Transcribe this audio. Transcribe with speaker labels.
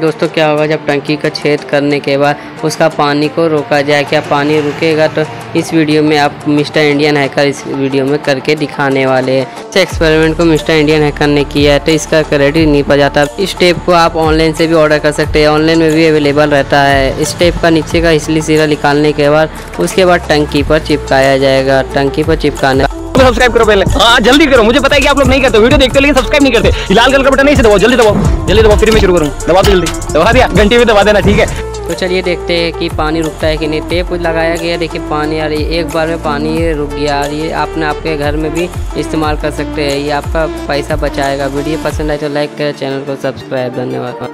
Speaker 1: दोस्तों, क्या होगा जब टंकी का छेद करने के बाद उसका पानी को रोका जाए? क्या पानी रुकेगा? तो इस वीडियो में आप मिस्टर इंडियन हैकर इस वीडियो में करके दिखाने वाले हैं। इस एक्सपेरिमेंट को मिस्टर इंडियन हैकर ने किया है तो इसका क्रेडिट नहीं पा जाता इस टेप को आप ऑनलाइन से भी ऑर्डर कर सकते हैं। ऑनलाइन में भी अवेलेबल रहता है। इस टेप का नीचे का हिसली सिरा निकालने के बाद उसके बाद टंकी पर चिपकाया जाएगा। टंकी पर चिपकाने
Speaker 2: सब्सक्राइब करो पहले। हाँ जल्दी करो, मुझे पता है कि आप लोग नहीं करते, वीडियो देखते लेकिन सब्सक्राइब नहीं करते। लाल कलर का बटन नहीं से दबाओ, जल्दी दबाओ जल्दी दबाओ, फिर मैं शुरू करूँ। दबा दो जल्दी। दबा दिया, घंटी भी दबा देना, ठीक है।
Speaker 1: तो चलिए देखते हैं कि पानी रुकता है कि नहीं। टेप कुछ लगाया गया, देखिए पानी आ रही एक बार में पानी रुक गया, और ये आपने आपके घर में भी इस्तेमाल कर सकते हैं। ये आपका पैसा बचाएगा। वीडियो पसंद आए तो लाइक करें, चैनल को सब्सक्राइब धन्यवाद।